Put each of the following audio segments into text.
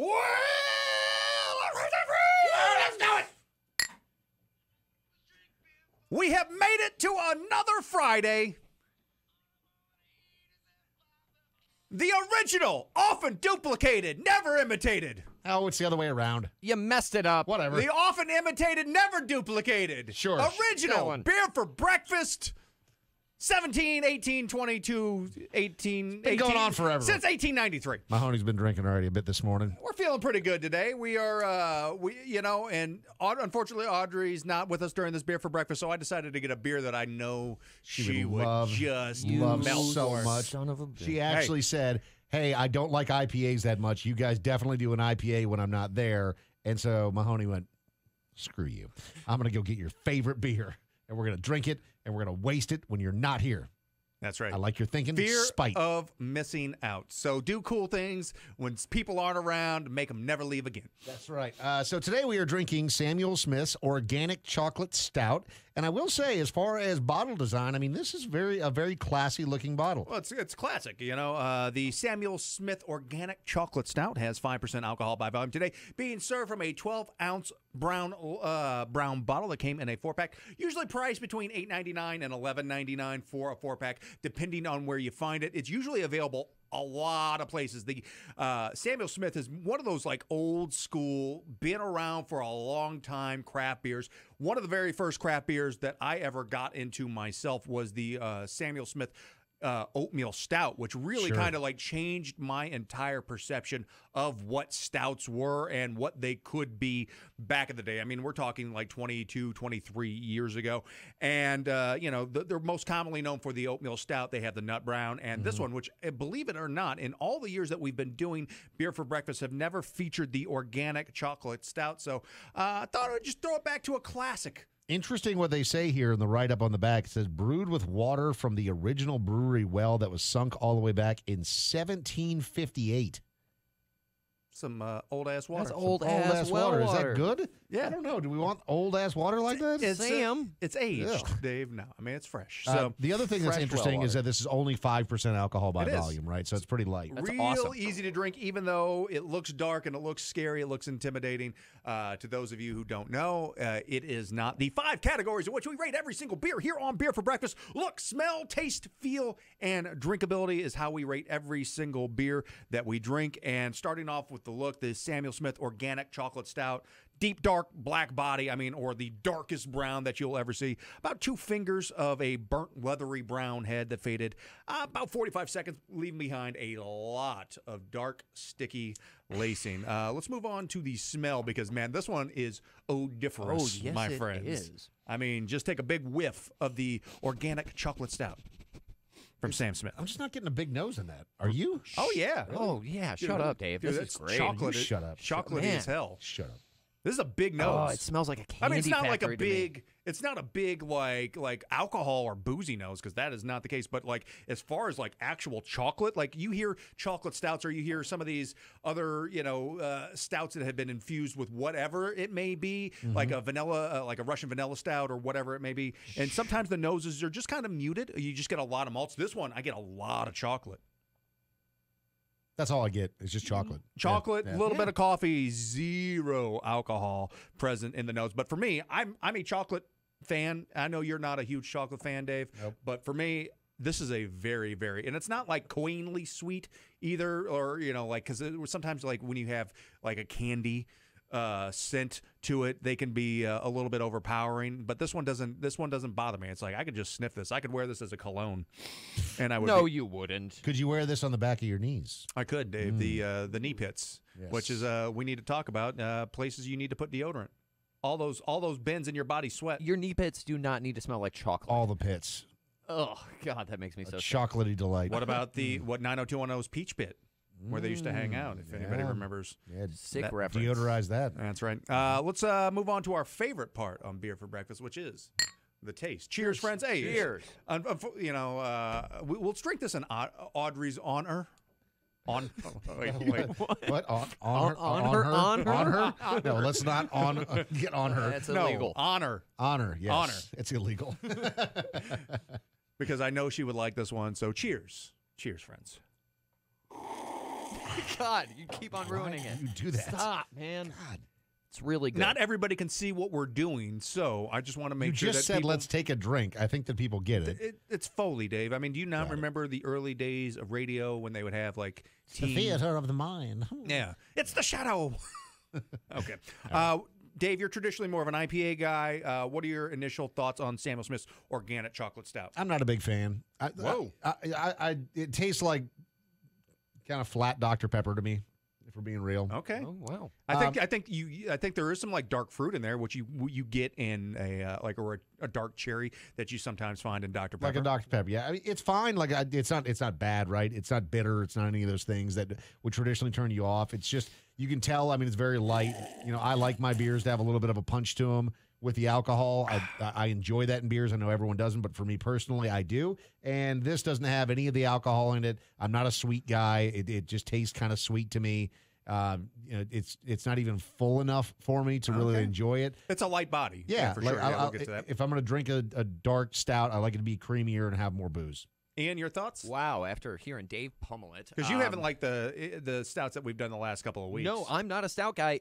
Well, let's do it. We have made it to another Friday. The original, often duplicated, never imitated. Oh, it's the other way around. You messed it up. Whatever. The often imitated, never duplicated. Sure. Original one. beer for breakfast. 17, 18, 22, 18. been going on forever. Since 1893. Mahoney's been drinking already a bit this morning. We're feeling pretty good today. We are, uh, we you know, and Aud- unfortunately Audrey's not with us during this beer for breakfast, so I decided to get a beer that I know she, She would would love- just love melt so for. much. Son of a bitch. She actually said, "Hey, I don't like IPAs that much. You guys definitely do an IPA when I'm not there." And so Mahoney went, "Screw you. I'm going to go get your favorite beer, and we're going to drink it, and we're going to waste it when you're not here." That's right. I like your thinking. Fear Spite. of missing out. So do cool things when people aren't around. Make them never leave again. That's right. Uh, so today we are drinking Samuel Smith's organic chocolate stout, and I will say, as far as bottle design, I mean, this is very a very classy looking bottle. Well, it's it's classic. You know, uh, the Samuel Smith Organic Chocolate Stout has five percent alcohol by volume today, being served from a 12 ounce brown uh, brown bottle that came in a four pack, usually priced between eight ninety nine and eleven ninety nine for a four pack, depending on where you find it. It's usually available a lot of places. The uh, Samuel Smith is one of those like old school, been around for a long time craft beers. One of the very first craft beers that I ever got into myself was the uh, Samuel Smith uh, oatmeal stout, which really Sure. kind of like changed my entire perception of what stouts were and what they could be back in the day. I mean, we're talking like 22, 23 years ago. And, uh, you know, th- they're most commonly known for the oatmeal stout. They have the nut brown and this one, which, uh, believe it or not, in all the years that we've been doing beer for breakfast, have never featured the organic chocolate stout. So uh, I thought I'd just throw it back to a classic. Interesting what they say here in the write up on the back. It says brewed with water from the original brewery well that was sunk all the way back in 1758. Some uh, old ass water. That's old Old ass ass well water. water. Is that good? Yeah. I don't know. Do we want old ass water like that? It's, uh, Sam. it's aged, Ugh. Dave. No, I mean it's fresh. Uh, So the other thing that's fresh well interesting is that this is only 5% alcohol by volume, right? So it's pretty light. That's real awesome. easy to drink, even though it looks dark and it looks scary, it looks intimidating. Uh, to those of you who don't know, uh, it is not the five categories in which we rate every single beer here on Beer for Breakfast. Look, smell, taste, feel, and drinkability is how we rate every single beer that we drink. And starting off with the look, the Samuel Smith Organic Chocolate Stout. Deep dark black body, I mean, or the darkest brown that you'll ever see. About two fingers of a burnt leathery brown head that faded uh, about 45 seconds, leaving behind a lot of dark, sticky lacing. Uh, let's move on to the smell because, man, this one is odoriferous, Oh, yes, my friends. is. I mean, just take a big whiff of the organic chocolate stout from Sam Smith. I'm just not getting a big nose in that. Are you? Oh, yeah. Oh yeah, Dude, shut up, Dave. dude, this is great. chocolate. Shut up. Chocolate Man. as hell. Shut up. This is a big nose. Oh, it smells like a candy I mean, it's not like a factory to me. big. It's not a big like like alcohol or boozy nose because that is not the case. But like as far as like actual chocolate, like you hear chocolate stouts or you hear some of these other you know uh, stouts that have been infused with whatever it may be, Mm-hmm. like a vanilla, uh, like a Russian vanilla stout or whatever it may be. And sometimes the noses are just kind of muted. You just get a lot of malts. This one, I get a lot of chocolate. That's all I get. It's just chocolate. Mm-hmm. chocolate, a Yeah, yeah. little bit of coffee, zero alcohol present in the nose. But for me, I'm I'm a chocolate fan. I know you're not a huge chocolate fan, Dave. Nope. But for me, this is a very very, and it's not like queenly sweet either, or you know, like because sometimes like when you have like a candy uh scent to it they can be uh, a little bit overpowering but this one doesn't this one doesn't bother me it's like i could just sniff this i could wear this as a cologne and i would No, be- you wouldn't. Could you wear this on the back of your knees? I could, Dave. The uh, the knee pits, which is uh, we need to talk about uh, places you need to put deodorant. All those all those bins in your body sweat. Your knee pits do not need to smell like chocolate. All the pits. Oh God, that makes me so. A sick. chocolatey delight. What about the what 90210's peach pit, where they used to hang out? If anybody yeah. rememers, Yeah, Sick that reference. deodorize that. that's right. Uh, let's uh, move on to our favorite part on beer for breakfast, which is the taste. Cheers, friends. Hey, Cheers. un- unfo- you know, uh, we, we'll drink this in Audrey's honor. On wait, wait. What on on, her, On- on on her- her on her? on her? No, let's not on uh, get on her. That's no illegal. honor. Honor, yes. Honor. It's illegal. because I know she would like this one. So cheers. Cheers, friends. God, you keep on ruining Why it. you do that? Stop, man. God. It's really good. Not everybody can see what we're doing, so I just want to make you sure just that said people, let's take a drink. I think that people get it. It, it's Foley, Dave. I mean, do you not Got it. remember the early days of radio when they would have like team? of the mind. Yeah, it's the shadow. okay, uh, Dave, you're traditionally more of an IPA guy. Uh, what are your initial thoughts on Samuel Smith's organic chocolate stout? I'm not a big fan. I, Whoa. I, I, I, it tastes like kind of flat Dr Pepper to me. If we're being real. Okay, Oh wow. I think Um, I think you I think there is some like dark fruit in there, which you you get in a uh, like or a, a dark cherry that you sometimes find in Dr Pepper. Like a Dr Pepper, yeah. I mean, it's fine. Like it's not, it's not bad, right? It's not bitter. It's not any of those things that would traditionally turn you off. It's just you can tell. I mean, it's very light. You know, I like my beers to have a little bit of a punch to them with the alcohol. I, I enjoy that in beers. I know everyone doesn't, but for me personally, I do. And this doesn't have any of the alcohol in it. I'm not a sweet guy. It, it just tastes kind of sweet to me. Um, you know, it's it's not even full enough for me to really Okay. enjoy it. It's a light body. Yeah, for like, sure. I- Yeah, I'll- we'll get to that. If I'm going to drink a, a dark stout, I like it to be creamier and have more booze. Ian, your thoughts? Wow. After hearing Dave pummel it, Because you um, haven't liked the the stouts that we've done the last couple of weeks. No, I'm not a stout guy.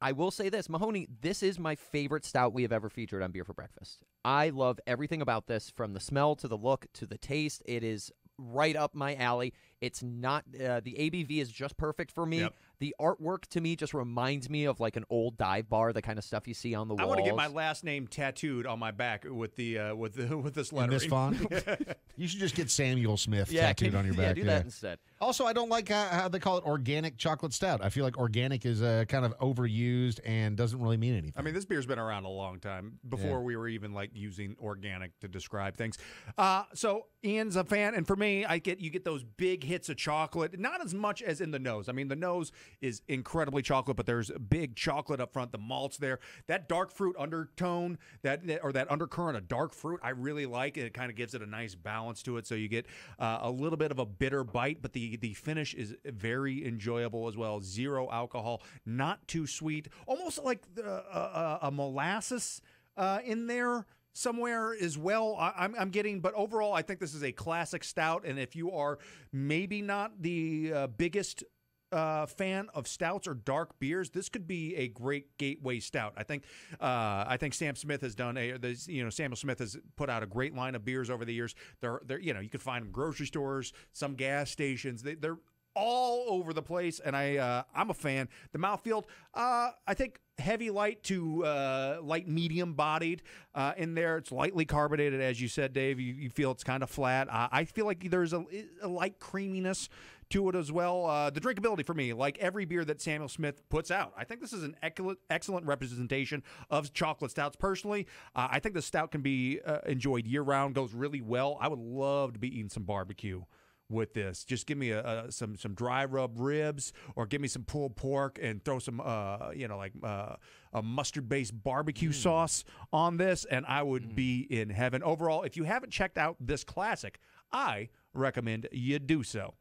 I will say this, Mahoney, this is my favorite stout we have ever featured on Beer for Breakfast. I love everything about this from the smell to the look to the taste. It is right up my alley. It's not uh, the ABV is just perfect for me. Yep. The artwork to me just reminds me of like an old dive bar, the kind of stuff you see on the I want to get my last name tattooed on my back with the uh, with the with this In this font, you should just get Samuel Smith yeah, tattooed can- on your back. yeah, back. do that instead. Also, I don't like how, how they call it organic chocolate stout. I feel like organic is uh, kind of overused and doesn't really mean anything. I mean, this beer's been around a long time before Yeah. we were even like using organic to describe things. Uh, so Ian's a fan, and for me, I get you get those big hits of chocolate, not as much as in the nose. I mean, the nose is incredibly chocolate, but there's big chocolate up front. The malts there, that dark fruit undertone, that, or that undercurrent of dark fruit, I really like. It kind of gives it a nice balance to it, so you get uh, a little bit of a bitter bite, but the the finish is very enjoyable as well. Zero alcohol, not too sweet, almost like the, uh, a molasses uh, in there somewhere as well. I, I'm, I'm getting, but overall, I think this is a classic stout. And if you are maybe not the uh, biggest uh, fan of stouts or dark beers, this could be a great gateway stout. I think. Uh, I think Sam Smith has done a. You know, Samuel Smith has put out a great line of beers over the years. They're, they're you know, you can find them grocery stores, some gas stations. They, they're all over the place, and I uh, I'm a fan. The mouthfeel, uh, I think heavy light to uh, light medium bodied uh, in there. It's lightly carbonated, as you said, Dave. You, you feel it's kind of flat. Uh, I feel like there's a, a light creaminess to it as well. Uh, the drinkability for me, like every beer that Samuel Smith puts out, I think this is an excellent, excellent representation of chocolate stouts. Personally, uh, I think the stout can be uh, enjoyed year round. Goes really well. I would love to be eating some barbecue with this. Just give me a, a some some dry rub ribs, or give me some pulled pork, and throw some uh you know like uh, a mustard based barbecue sauce on this, and I would be in heaven. Overall, if you haven't checked out this classic, I recommend you do so.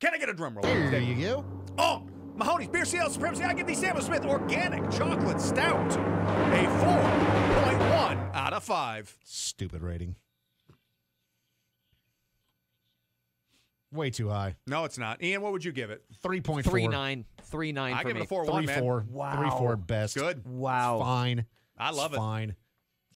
Can I get a drum roll? there you go. Oh, Mahoney's Beer CL Supremacy. I give the Samuel Smith Organic Chocolate Stout a 4.1 out of 5. Stupid rating. Way too high. No, it's not. Ian, what would you give it? Three point Three four. nine, three nine. I for give it me. a 4 1, Three four. Wow. Three four best. Good. Wow. Fine. I love It's it. Fine.